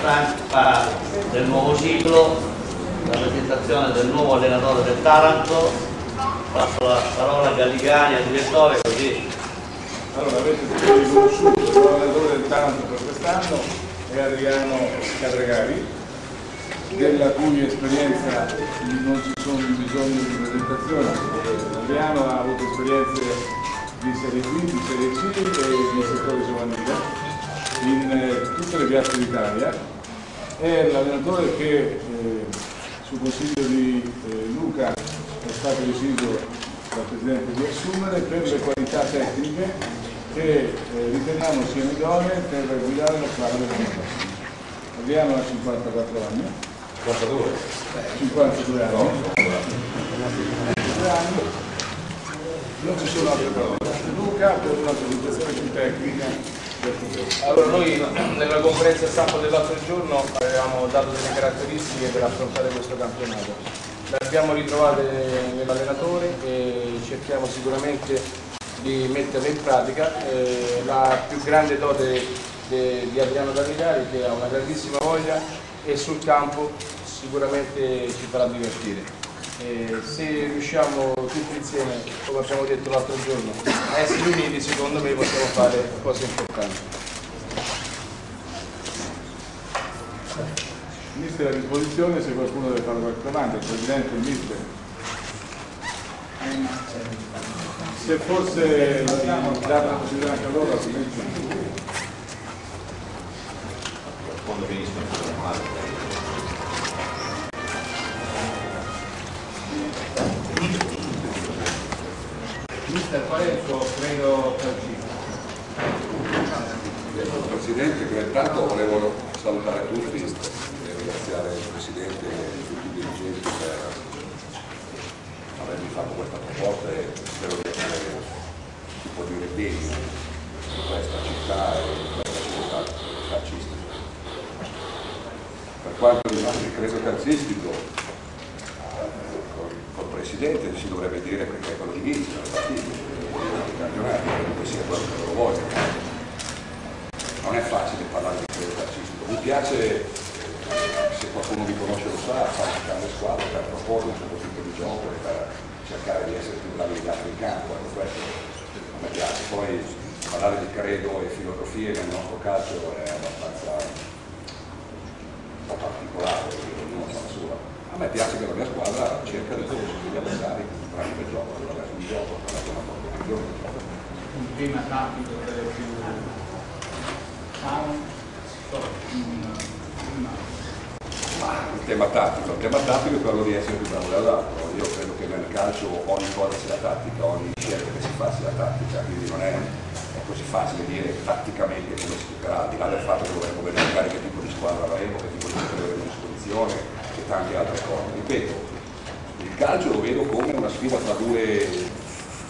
stampa del nuovo ciclo, la presentazione del nuovo allenatore del Taranto. Passo la parola a Galligani, al direttore, così. Allora, avete riconosciuto allenatore del Taranto per quest'anno è Adriano Cadregari, della cui esperienza non ci sono bisogno di presentazione. Adriano ha avuto esperienze di Serie B, di Serie C e di settore giovanile in eh, tutte le piazze d'Italia. È l'allenatore che eh, sul consiglio di eh, Luca è stato deciso dal Presidente di assumere per le qualità tecniche che eh, riteniamo siano idonee per guidare la squadra del Monte. Adriano ha 54 anni. 52? 52 anni. 52 anni non ci sono altre parole. Luca per una presentazione più tecnica. Allora noi nella conferenza stampa dell'altro giorno avevamo dato delle caratteristiche per affrontare questo campionato. Le abbiamo ritrovate nell'allenatore e cerchiamo sicuramente di metterle in pratica. Eh, la più grande dote di Adriano Galligari che ha una grandissima voglia e sul campo sicuramente ci farà divertire. E se riusciamo tutti insieme, come abbiamo detto l'altro giorno, a essere uniti, secondo me possiamo fare cose importanti. Il mister è a disposizione se qualcuno deve fare qualche domanda, il Presidente, il mister. Se forse vogliamo dare la possibilità anche a loro, altrimenti... Quando finiscono le domande. Mister, qual è il suo credo Presidente, che intanto volevo salutare tutti e ringraziare il Presidente e tutti i dirigenti per avermi fatto questa proposta e spero di essere un po' dire bene in questa città e in questa città calcistica. Per quanto riguarda il credo calcistico, Presidente si dovrebbe dire perché è quello di vincere le partite, i campionati, credo che sia quello che loro vogliono. Non è facile parlare di quello calcistico. Mi piace, se qualcuno vi conosce lo sa, fare grande squadra per proporre un certo tipo di gioco e per cercare di essere più bravi in campo. Ecco, questo non mi piace. Poi parlare di credo e filosofie nel nostro calcio è abbastanza particolare, ognuno fa la sua me piace che la mia squadra cerca di conoscere gli avversari tramite il gioco, attraverso il gioco, attraverso una competizione. Un tema tattico delle più sound, il tema tattico, il tema tattico è quello di essere più bravo dell'altro. Io credo che nel calcio ogni cosa sia tattica, ogni scelta che si fa sia tattica, quindi non è, è così facile dire tatticamente come si giocherà, al di là del fatto che dovremmo vedere che tipo di squadra avremo, che tipo di giocatore avremo in disposizione, tante altre cose. Ripeto, il calcio lo vedo come una sfida tra due,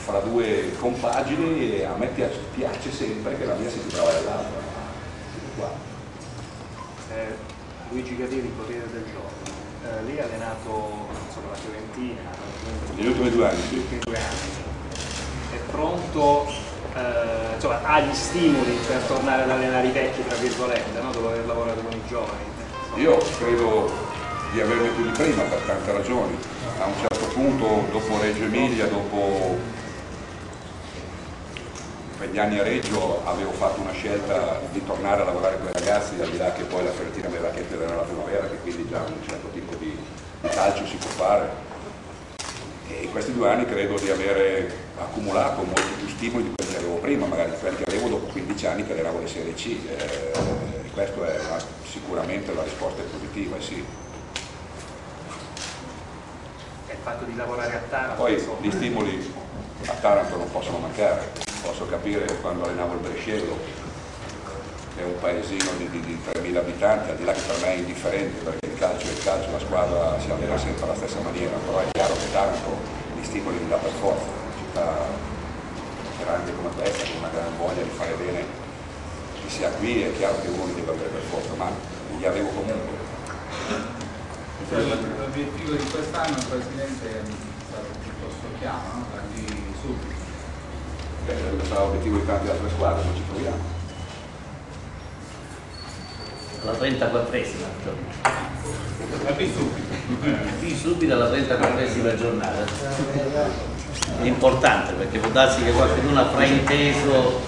fra due compagini e a me piace, piace sempre che la mia sia più brava dell'altra. Eh, Luigi Gadieri, Corriere del Giorno. Eh, lei ha allenato insomma, la Fiorentina negli ultimi due anni, sì. due anni. È pronto, eh, insomma, ha gli stimoli per tornare ad allenare i vecchi, tra virgolette, no? dopo aver lavorato con i giovani. Io credo di averne più di prima per tante ragioni. A un certo punto, dopo Reggio Emilia, dopo quegli anni a Reggio, avevo fatto una scelta di tornare a lavorare con i ragazzi, al di là che poi la Fiorentina aveva chiesto nella primavera, che quindi già un certo tipo di, di calcio si può fare. E in questi due anni credo di avere accumulato molti più stimoli di quelli che avevo prima, magari quelli che avevo dopo 15 anni che allenavo le Serie C. Eh, questa è una, sicuramente la risposta è positiva, sì. Fatto di lavorare a Taranto. Poi gli stimoli a Taranto non possono mancare, posso capire quando allenavo il Brescello, che è un paesino di, di, di 3.000 abitanti, al di là che per me è indifferente perché il calcio è il calcio, la squadra si allena sempre alla stessa maniera, però è chiaro che Taranto gli stimoli li dà per forza, una città grande come questa, con una gran voglia di fare bene chi sia qui, è chiaro che uno li deve avere per forza, ma li avevo comunque. L'obiettivo di quest'anno il Presidente è stato piuttosto chiaro, no? da lì subito. Beh, sarà l'obiettivo di tante altre squadre, non ci troviamo. alla 34esima giornata. La subito. Sì, subito alla 34esima giornata. È importante perché può darsi che qualcuno ha frainteso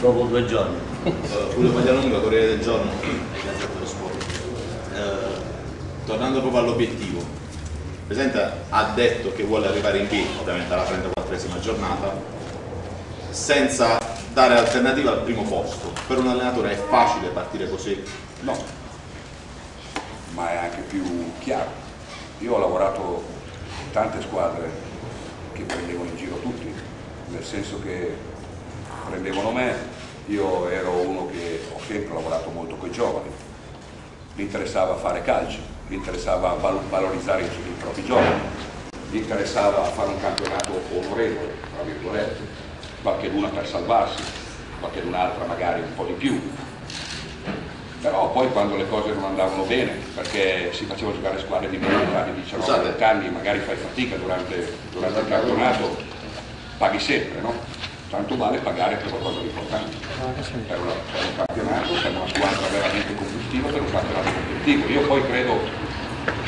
dopo due giorni. Fulvio Paglialunga, Corriere del Giorno, Gazzetta dello Sport. Eh, tornando proprio all'obiettivo, il Presidente ha detto che vuole arrivare in B, ovviamente alla 34esima giornata, senza dare alternativa al primo posto. Per un allenatore è facile partire così? No, ma è anche più chiaro. Io ho lavorato in tante squadre che prendevano in giro tutti, nel senso che prendevano me, io ero uno che ho sempre lavorato molto con i giovani, mi interessava fare calcio, mi interessava val- valorizzare i, propri giovani, mi interessava fare un campionato onorevole, tra virgolette, qualche luna per salvarsi, qualche lun'altra magari un po' di più, però poi quando le cose non andavano bene, perché si faceva giocare squadre di meno età, di 19 Scusate. 20 anni, magari fai fatica durante, durante il campionato, paghi sempre, no? Tanto vale pagare per qualcosa di importante, per, una- per un campionato, per una squadra veramente competitiva, per un campionato competitivo. Io poi credo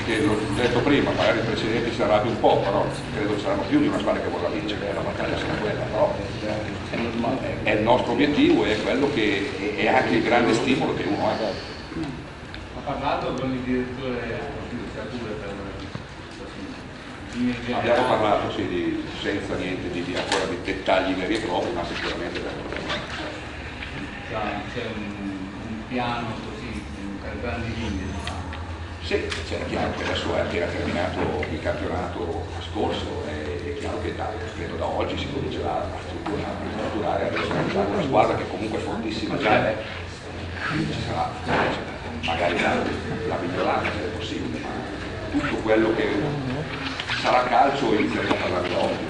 che l'ho detto prima, magari il Presidente si arrabbia un po', però credo che saranno più di una squadra che vorrà vincere, la battaglia sarà quella, però è, è il nostro obiettivo e è quello che è anche il grande stimolo che uno ha. Ha parlato con il direttore di per così, Abbiamo parlato sì, di, senza niente di, di ancora di dettagli veri e propri, ma sicuramente c'è un, un piano così, per grandi linee. Sì, c'è chiaro che adesso è appena terminato il campionato scorso, è, è chiaro che da, credo da oggi si comincerà a strutturare, a è una squadra che comunque è fortissima già è, ci sarà cioè, magari la, la migliorata se è possibile, ma tutto quello che sarà calcio inizieremo a parlare da oggi.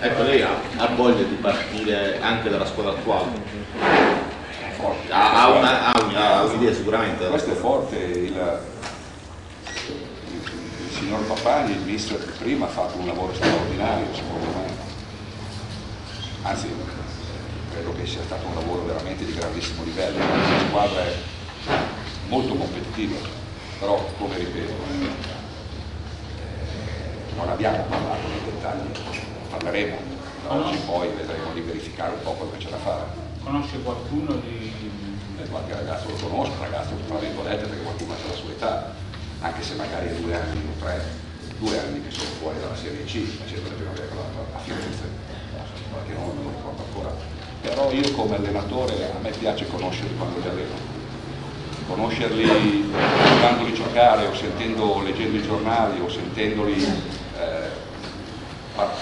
Ecco, lei ha, ha voglia di partire anche dalla squadra attuale? È forte. Ha, ha un'idea sicuramente della Questo è forte, il signor Papani, il mister prima ha fatto un lavoro straordinario secondo me, anzi credo che sia stato un lavoro veramente di grandissimo livello, la squadra è molto competitiva, però come ripeto, eh, non abbiamo parlato nei dettagli, parleremo, da oggi in poi vedremo di verificare un po' quello che c'è da fare. Conosce qualcuno di... Eh, qualche ragazzo lo conosco, ragazzo tra virgolette perché qualcuno ha la sua età, anche se magari due anni o tre, due anni che sono fuori dalla Serie C, facendo la primavera con la- a Firenze, qualche nome non lo ricordo ancora. Però io come allenatore a me piace conoscerli quando li alleno, conoscerli guardandoli giocare o sentendo, leggendo i giornali o sentendoli eh, par-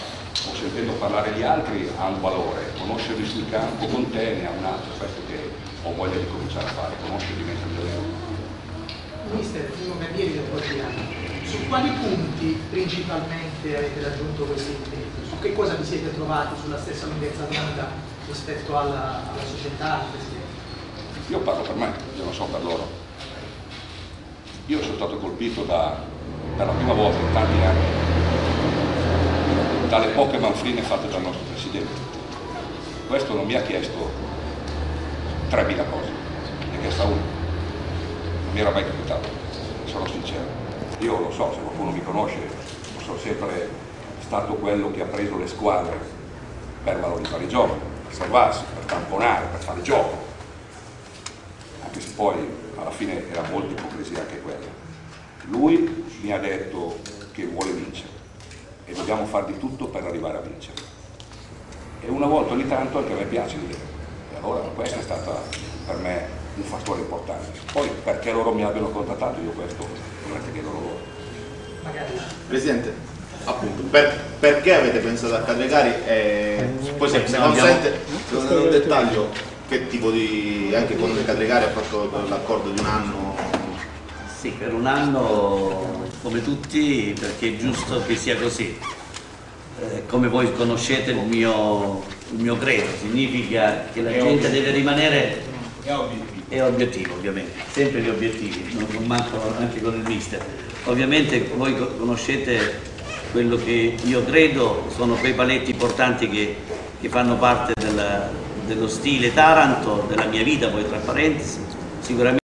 o sentendo parlare di altri ha un valore, conoscerli sul campo con te ne ha un altro, questo che ho voglia di cominciare a fare, conoscerli mentre li alleno. Mister, Timo Garbieri del quotidiano, su quali punti principalmente avete raggiunto questo intento? Su che cosa vi siete trovati sulla stessa lunghezza d'onda rispetto alla, alla società, al presidente? Io parlo per me, io non so per loro. Io sono stato colpito da, per la prima volta in tanti anni dalle poche manfrine fatte dal nostro Presidente. Questo non mi ha chiesto 3.000 cose, ne ha chiesta una. Mi era mai capitato, sono sincero. Io lo so, se qualcuno mi conosce, sono sempre stato quello che ha preso le squadre per valorizzare i giovani, per salvarsi, per tamponare, per fare gioco anche se poi alla fine era molto ipocrisia anche quella. Lui mi ha detto che vuole vincere e dobbiamo fare di tutto per arrivare a vincere. E una volta ogni tanto anche a me piace dire. E allora questo è stato per me un fattore importante. Poi perché loro mi abbiano contattato io questo dovrete chiederlo loro. Magari Presidente, appunto, per- perché avete pensato a Cadregari e poi se, se consente, se non è un dettaglio, che tipo di, anche con Cadregari ha fatto l'accordo di un anno? Sì, per un anno come tutti perché è giusto che sia così. Eh, come voi conoscete il mio, il mio credo, significa che la gente deve rimanere È obiettivo. ovviamente, sempre gli obiettivi, non, non mancano anche con il mister. Ovviamente voi co- conoscete quello che io credo sono quei paletti importanti che, che fanno parte della- dello stile Taranto, della mia vita, poi tra parentesi, sicuramente